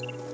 you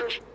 为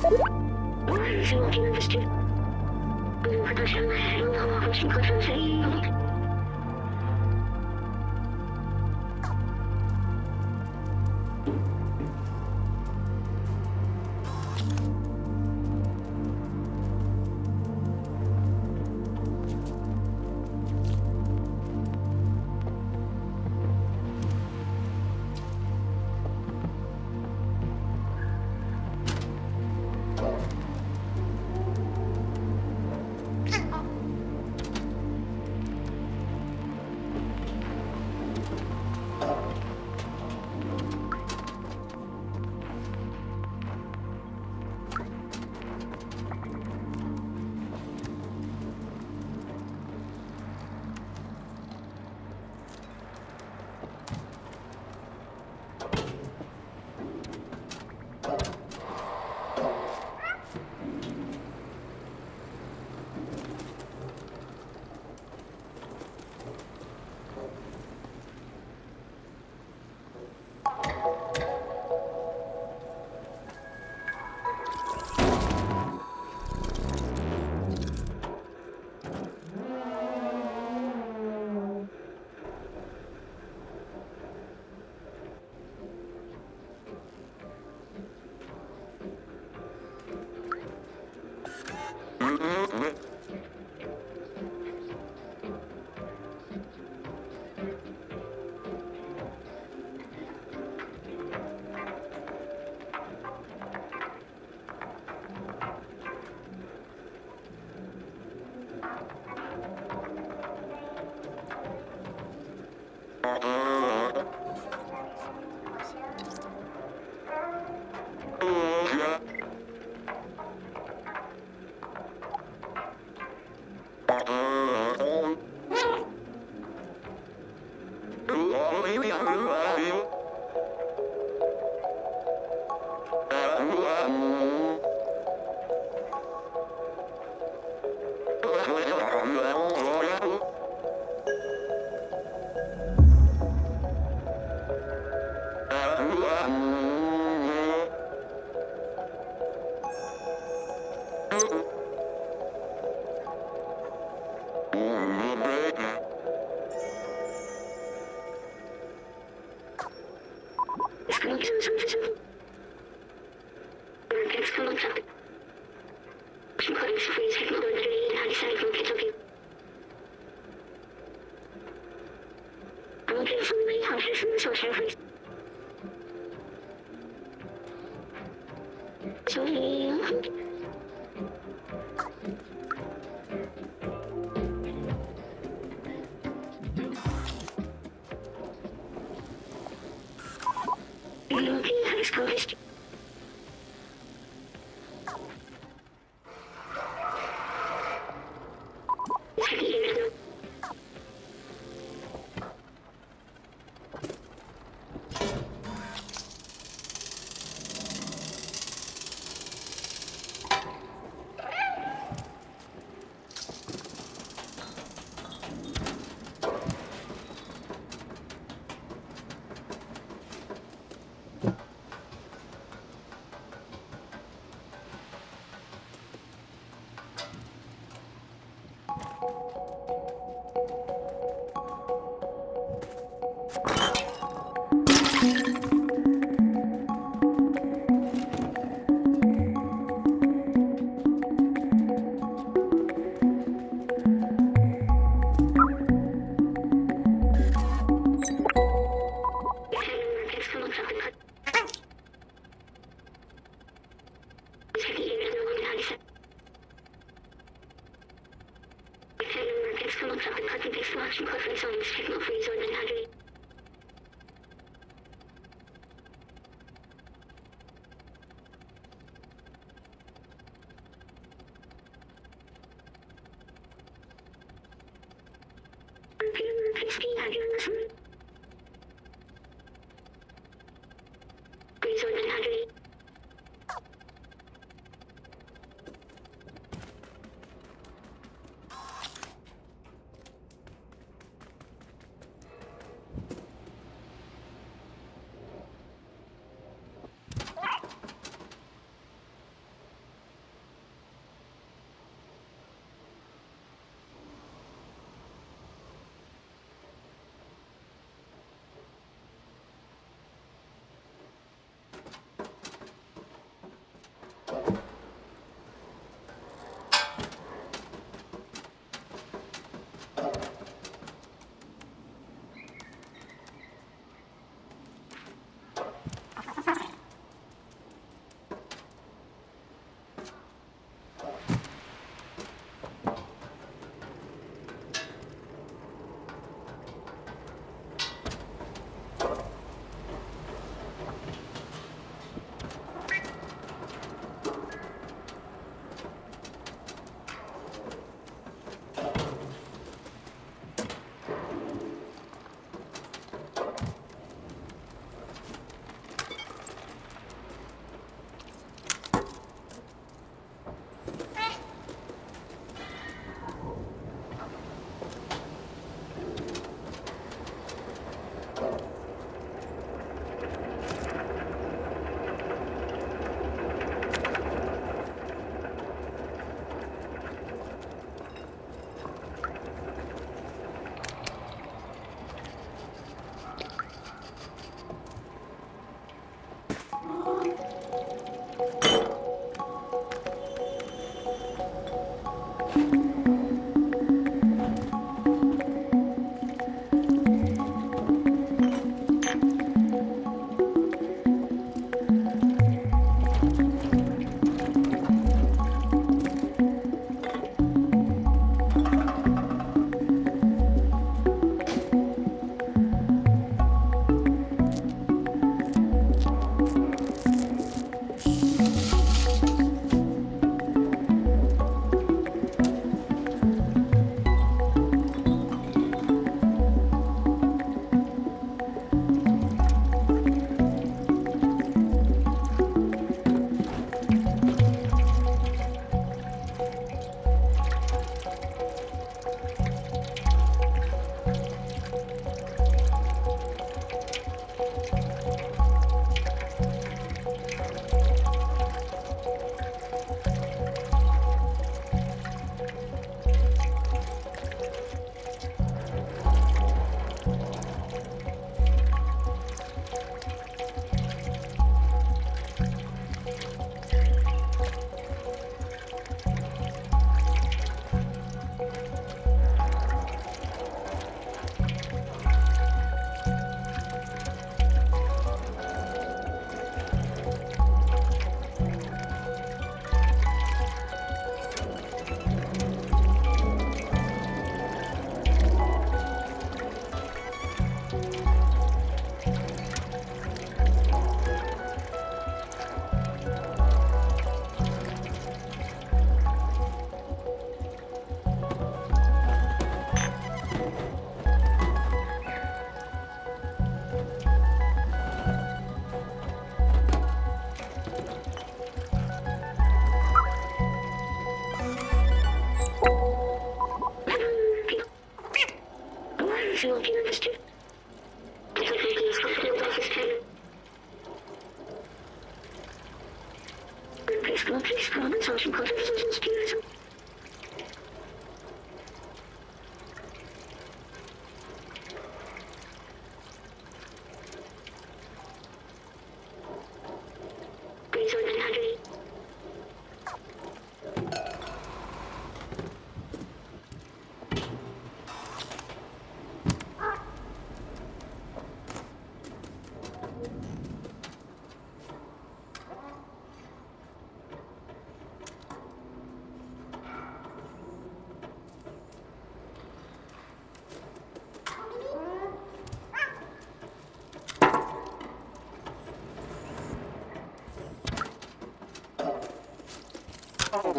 Thank you.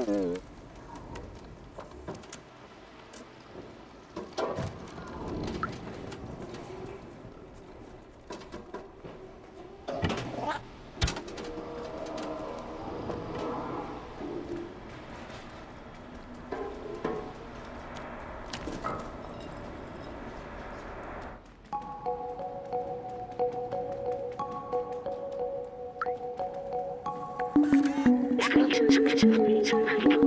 平 Скрипт, закрыть, выйти,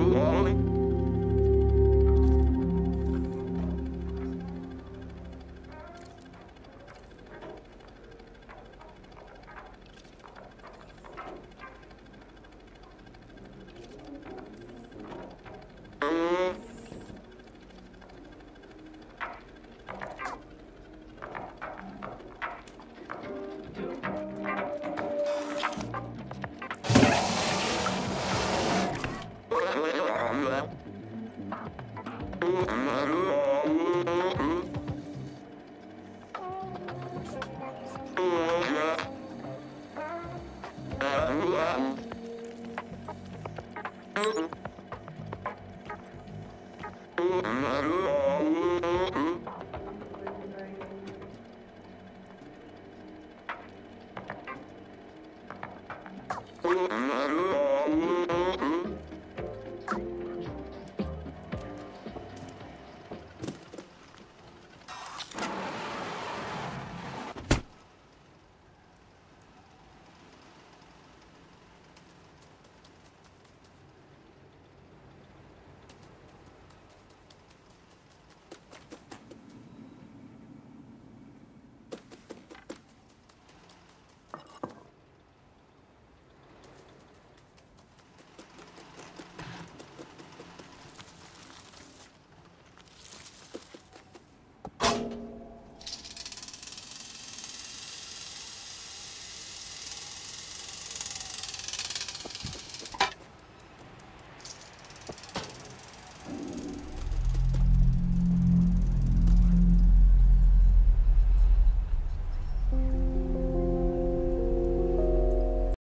Ooh.